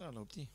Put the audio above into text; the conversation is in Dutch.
Daar loopt hij.